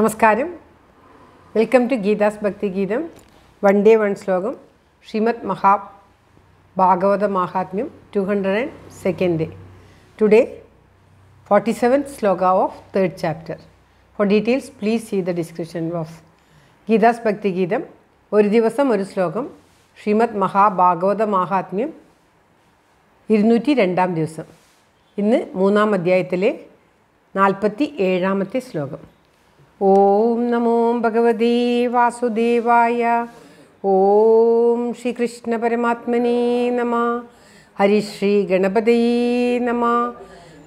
നമസ്കാരം. Welcome to Geetha's Bhakthigeetham one day one ശ്ലോകം ശ്രീമദ് മഹാ ഭാഗവത മഹാത്മ്യം two hundred and second day today forty seven Shloka of third chapter for details please see the description of Geetha's Bhakthigeetham ഒരു ദിവസം ഒരു ശ്ലോകം ശ്രീമദ് മഹാഭാഗവത മാഹാത്മ്യം ഇരുന്നൂറ്റി രണ്ടാം ദിവസം. ഇന്ന് മൂന്നാം അധ്യായത്തിലെ നാൽപ്പത്തി ഏഴാമത്തെ ശ്ലോകം ഓം നമോ ഭഗവതേ വാസുദേവായ. ഓം ശ്രീകൃഷ്ണ പരമാത്മനേ നമ. ഹരിശ്രീ ഗണപതയേ നമ.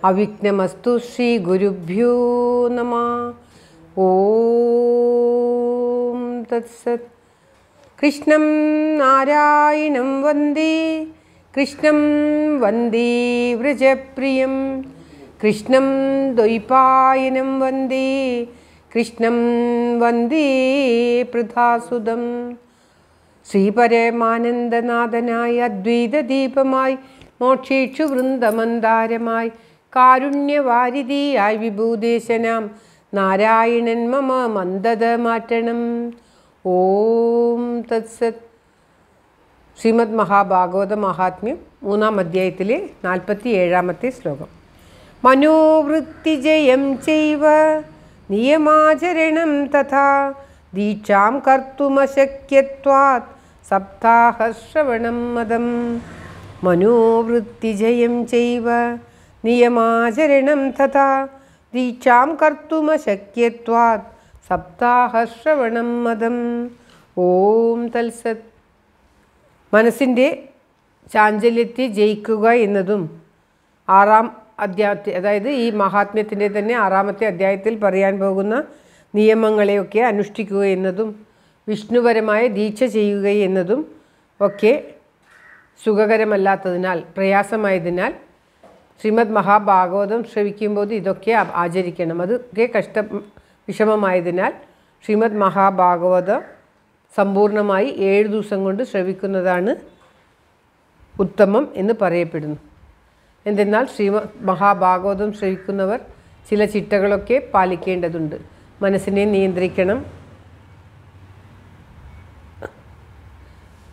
അവിഘ്നമസ്തു ശ്രീ ഗുരുഭ്യോ നമ. ഓം തത്സത്. കൃഷ്ണം നാരായണം വന്ദേ. കൃഷ്ണം വന്ദേ വ്രജപ്രിയം. കൃഷ്ണം ദ്വൈപായനം വന്ദേ. കൃഷ്ണം വന്ദേ പൃഥാസുതം ശ്രീപരമാനന്ദനാഥനായി അദ്വൈതദീപമായി മോക്ഷേക്ഷു വൃന്ദമന്ദാരമായി കാരുണ്യവാരിധിയായി വിഭൂദേശനാം നാരായണൻ മമ മന്ദത മാറ്റണം. ഓം തത്സത്. ശ്രീമദ് മഹാഭാഗവത മഹാത്മ്യം മൂന്നാം അധ്യായത്തിലെ നാൽപ്പത്തി ഏഴാമത്തെ ശ്ലോകം. മനോവൃത്തിജയം ചൈവ നിയമാചരണം തഥാ. ദീക്ഷാം കർത്തുമശക്യത്വാത്. സപ്താഹശ്രവണം മതം. മനോവൃത്തിജയം ചെയ്വ. നിയമാചരണം തഥാ. ദീക്ഷാം കർത്തുമശക്യത്വാത്. സപ്താഹശ്രവണം മതം. ഓം തൽസത്. മനസ്സിന്റെ ചാഞ്ചല്യത്തെ ജയിക്കുക എന്നതും ആറാം അധ്യായത്തിൽ അതായത് ഈ മഹാത്മ്യത്തിന്റെ തന്നെ ആറാമത്തെ അധ്യായത്തിൽ പറയാൻ പോകുന്ന നിയമങ്ങളെയൊക്കെ അനുഷ്ഠിക്കുക എന്നതും വിഷ്ണുപരമായ ദീക്ഷ ചെയ്യുക എന്നതും ഒക്കെ സുഖകരമല്ലാത്തതിനാൽ പ്രയാസമായതിനാൽ ശ്രീമദ് മഹാഭാഗവതം ശ്രവിക്കുമ്പോൾ ഇതൊക്കെ ആചരിക്കണം. അതൊക്കെ കഷ്ട വിഷമമായതിനാൽ ശ്രീമദ് മഹാഭാഗവതം സമ്പൂർണമായി ഏഴ് ദിവസം കൊണ്ട് ശ്രവിക്കുന്നതാണ് ഉത്തമം എന്ന് പറയപ്പെടുന്നു. എന്തെന്നാൽ ശ്രീമ മഹാഭാഗവതം ശ്രവിക്കുന്നവർ ചില ചിട്ടകളൊക്കെ പാലിക്കേണ്ടതുണ്ട്. മനസ്സിനെ നിയന്ത്രിക്കണം.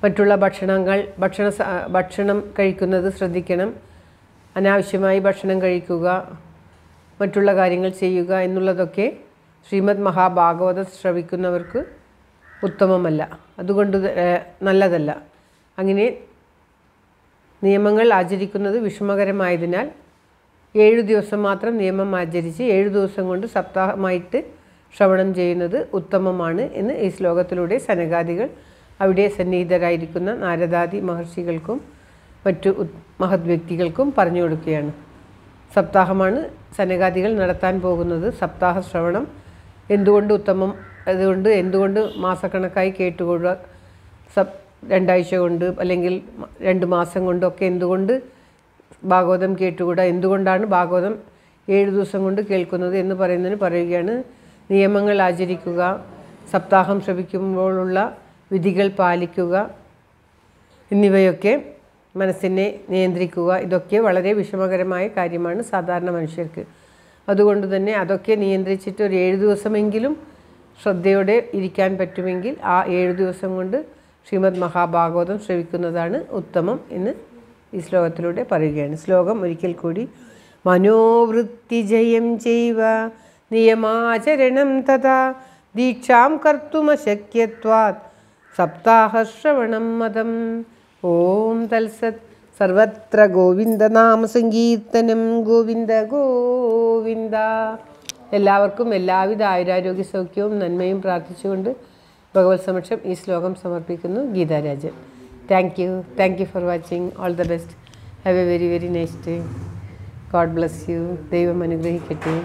മറ്റുള്ള ഭക്ഷണങ്ങൾ ഭക്ഷണ ഭക്ഷണം കഴിക്കുന്നത് ശ്രദ്ധിക്കണം. അനാവശ്യമായി ഭക്ഷണം കഴിക്കുക മറ്റുള്ള കാര്യങ്ങൾ ചെയ്യുക എന്നുള്ളതൊക്കെ ശ്രീമദ് മഹാഭാഗവത ശ്രവിക്കുന്നവർക്ക് ഉത്തമമല്ല. അതുകൊണ്ട് നല്ലതല്ല. അങ്ങനെ നിയമങ്ങൾ ആചരിക്കുന്നത് വിഷമകരമായതിനാൽ ഏഴു ദിവസം മാത്രം നിയമം ആചരിച്ച് ഏഴു ദിവസം കൊണ്ട് സപ്താഹമായിട്ട് ശ്രവണം ചെയ്യുന്നത് ഉത്തമമാണ് എന്ന് ഈ ശ്ലോകത്തിലൂടെ സനഗാദികൾ അവിടെ സന്നിഹിതരായിരിക്കുന്ന നാരദാദി മഹർഷികൾക്കും മറ്റു മഹത് വ്യക്തികൾക്കും പറഞ്ഞു കൊടുക്കുകയാണ്. സപ്താഹമാണ് സനഗാദികൾ നടത്താൻ പോകുന്നത് സപ്താഹ ശ്രവണം. എന്തുകൊണ്ട് ഉത്തമം അതുകൊണ്ട് എന്തുകൊണ്ട് മാസക്കണക്കായി കേട്ടുകൊള്ളുക? സബ് രണ്ടാഴ്ച കൊണ്ട് അല്ലെങ്കിൽ രണ്ട് മാസം കൊണ്ടൊക്കെ എന്തുകൊണ്ട് ഭാഗവതം കേട്ടുകൂടാ? എന്തുകൊണ്ടാണ് ഭാഗവതം ഏഴ് ദിവസം കൊണ്ട് കേൾക്കുന്നത് എന്ന് പറയുന്നതിന് പറയുകയാണ്. നിയമങ്ങൾ ആചരിക്കുക സപ്താഹം ശ്രമിക്കുമ്പോഴുള്ള വിധികൾ പാലിക്കുക എന്നിവയൊക്കെ മനസ്സിനെ നിയന്ത്രിക്കുക. ഇതൊക്കെ വളരെ വിഷമകരമായ കാര്യമാണ് സാധാരണ മനുഷ്യർക്ക്. അതുകൊണ്ട് തന്നെ അതൊക്കെ നിയന്ത്രിച്ചിട്ട് ഒരു ഏഴ് ദിവസമെങ്കിലും ശ്രദ്ധയോടെ ഇരിക്കാൻ പറ്റുമെങ്കിൽ ആ ഏഴ് ദിവസം കൊണ്ട് ശ്രീമദ് മഹാഭാഗവതം ശ്രവിക്കുന്നതാണ് ഉത്തമം എന്ന് ഈ ശ്ലോകത്തിലൂടെ പറയുകയാണ്. ശ്ലോകം ഒരിക്കൽ കൂടി മനോവൃത്തി ജയം ചെയ്വ നിയമാചരണം തഥാ ദീക്ഷാം കർത്തുമശക്യത്വാത് സപ്താഹശ്രവണം മതം ഓം തൽസത് സർവത്ര ഗോവിന്ദനാമസങ്കീർത്തനം ഗോവിന്ദ ഗോവിന്ദ. എല്ലാവർക്കും എല്ലാവിധ ആയുരാരോഗ്യ സൗഖ്യവും നന്മയും പ്രാർത്ഥിച്ചുകൊണ്ട് ഭഗവത് സമക്ഷം ഈ ശ്ലോകം സമർപ്പിക്കുന്നു Geetharajan. Thank you thank you for watching all the best have a very very nice day God bless you ദൈവം അനുഗ്രഹിക്കട്ടെ.